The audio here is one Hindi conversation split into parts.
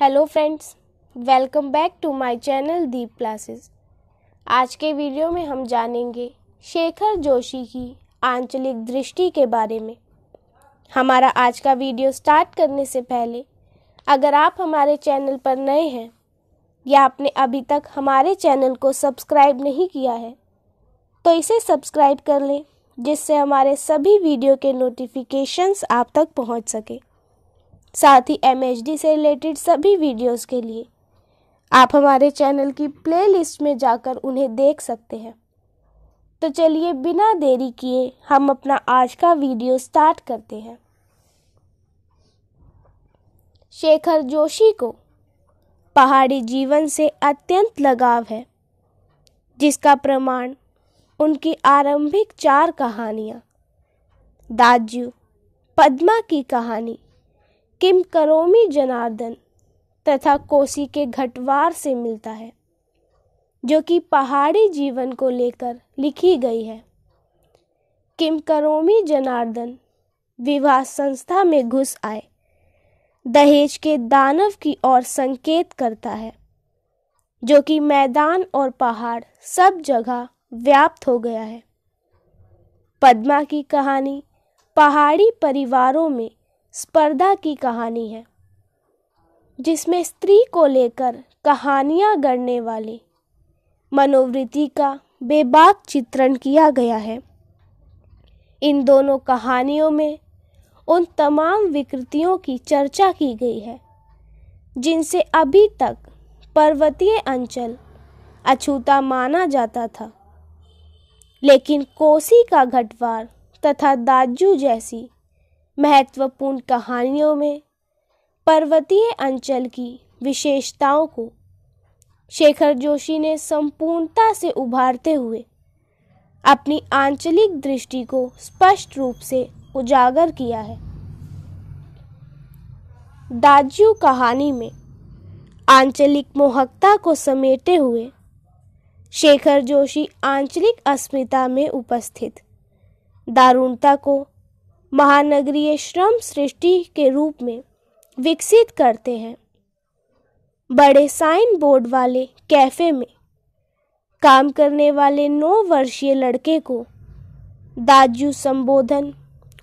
Hello friends welcome back to my channel Deep classes आज के वीडियो में हम जानेंगे शेखर जोशी की आंचलिक दृष्टि के बारे में। हमारा आज का वीडियो स्टार्ट करने से पहले, अगर आप हमारे चैनल पर नए हैं या आपने अभी तक हमारे चैनल को सब्सक्राइब नहीं किया है तो इसे सब्सक्राइब कर लें। जिससे हमारे सभी वीडियो के नोटिफिकेशंस आप तक पहुँच सके। साथ ही एमएचडी से रिलेटेड सभी वीडियोस के लिए। आप हमारे चैनल की प्लेलिस्ट में जाकर उन्हें देख सकते हैं। तो चलिए बिना देरी किए हम अपना आज का वीडियो स्टार्ट करते हैं। शेखर जोशी को पहाड़ी जीवन से अत्यंत लगाव है, जिसका प्रमाण उनकी आरंभिक चार कहानियाँ। दाजू पद्मा की कहानी, किम करोमी जनार्दन तथा कोसी के घटवार से मिलता है, जो कि पहाड़ी जीवन को लेकर लिखी गई है। किम करोमी जनार्दन विवाह संस्था में घुस आए, दहेज के दानव की ओर संकेत करता है, जो कि मैदान और पहाड़ सब जगह व्याप्त हो गया है। पद्मा की कहानी पहाड़ी परिवारों में स्पर्धा की कहानी है, जिसमें स्त्री को लेकर कहानियाँ गढ़ने वाले मनोवृत्ति का बेबाक चित्रण किया गया है। इन दोनों कहानियों में उन तमाम विकृतियों की चर्चा की गई है, जिनसे अभी तक पर्वतीय अंचल अछूता माना जाता था। लेकिन कोसी का घटवार तथा दाजू जैसी महत्वपूर्ण कहानियों में पर्वतीय अंचल की विशेषताओं को शेखर जोशी ने संपूर्णता से उभारते हुए अपनी आंचलिक दृष्टि को स्पष्ट रूप से उजागर किया है। दाजू कहानी में आंचलिक मोहकता को समेटे हुए शेखर जोशी आंचलिक अस्मिता में उपस्थित। दारुणता को महानगरीय श्रम सृष्टि के रूप में विकसित करते हैं। बड़े साइन बोर्ड वाले कैफ़े में काम करने वाले नौ वर्षीय लड़के को दाजू संबोधन,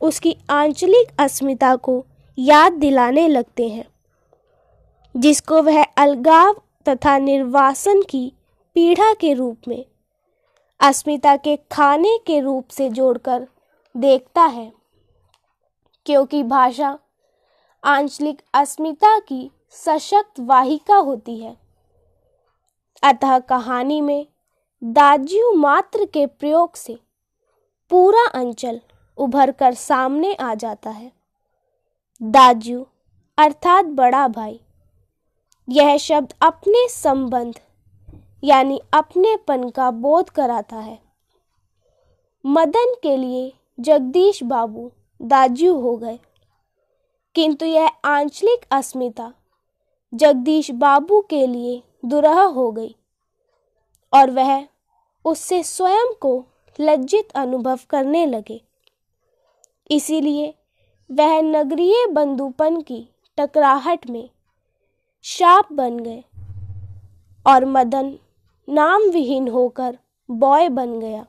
उसकी आंचलिक अस्मिता को याद दिलाने लगते हैं, जिसको वह अलगाव तथा निर्वासन की पीढ़ा के रूप में, अस्मिता के खाने के रूप से जोड़कर देखता है, क्योंकि भाषा आंचलिक अस्मिता की सशक्त वाहिका होती है। अतः कहानी में दाज्यू मात्र के प्रयोग से पूरा अंचल उभर कर सामने आ जाता है। दाजू अर्थात बड़ा भाई, यह शब्द अपने संबंध यानी अपनेपन का बोध कराता है। मदन के लिए जगदीश बाबू दाजू हो गए। किंतु यह आंचलिक अस्मिता जगदीश बाबू के लिए दुरह हो गई और वह उससे स्वयं को लज्जित अनुभव करने लगे। इसीलिए वह नगरीय बंधुपन की टकराहट में शाप बन गए और मदन नाम विहीन होकर बॉय बन गया।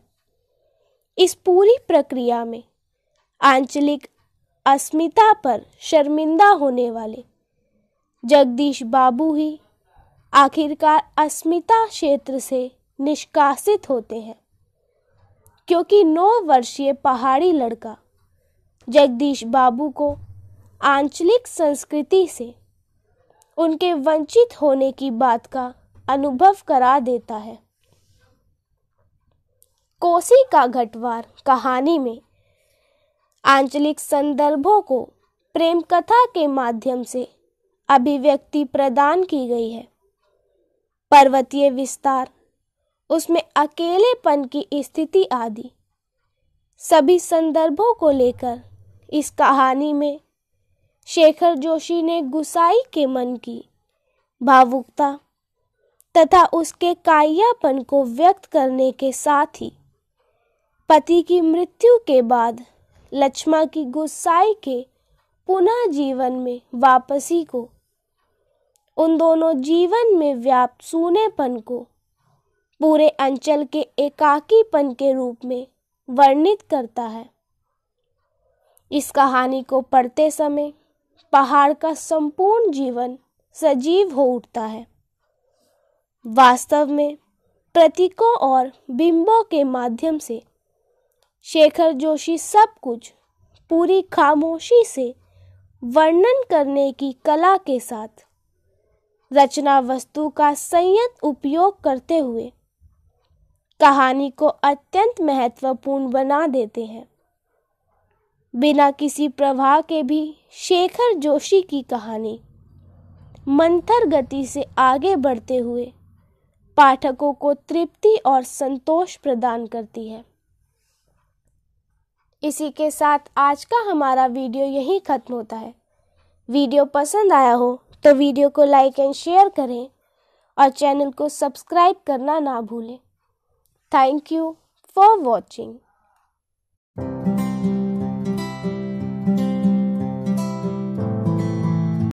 इस पूरी प्रक्रिया में आंचलिक अस्मिता पर शर्मिंदा होने वाले जगदीश बाबू ही आखिरकार अस्मिता क्षेत्र से निष्कासित होते हैं, क्योंकि नौ वर्षीय पहाड़ी लड़का जगदीश बाबू को आंचलिक संस्कृति से उनके वंचित होने की बात का अनुभव करा देता है। कोसी का घटवार कहानी में आंचलिक संदर्भों को प्रेम कथा के माध्यम से अभिव्यक्ति प्रदान की गई है। पर्वतीय विस्तार, उसमें अकेलेपन की स्थिति आदि, सभी संदर्भों को लेकर इस कहानी में शेखर जोशी ने गुसाई के मन की भावुकता तथा उसके कायापन को व्यक्त करने के साथ। ही पति की मृत्यु के बाद लक्ष्मा की गुस्साई के पुनः जीवन में वापसी को, उन दोनों जीवन में व्याप्त सूनेपन को, पूरे अंचल के एकाकीपन के रूप में वर्णित करता है। इस कहानी को पढ़ते समय पहाड़ का संपूर्ण जीवन सजीव हो उठता है। वास्तव में प्रतीकों और बिंबों के माध्यम से शेखर जोशी सब कुछ पूरी खामोशी से वर्णन करने की कला के साथ रचना वस्तु का संयत उपयोग करते हुए कहानी को अत्यंत महत्वपूर्ण बना देते हैं। बिना किसी प्रवाह के भी शेखर जोशी की कहानी मंथर गति से आगे बढ़ते हुए पाठकों को तृप्ति और संतोष प्रदान करती है। इसी के साथ आज का हमारा वीडियो यहीं खत्म होता है। वीडियो पसंद आया हो तो वीडियो को लाइक एंड शेयर करें और चैनल को सब्सक्राइब करना ना भूलें। Thank you for watching.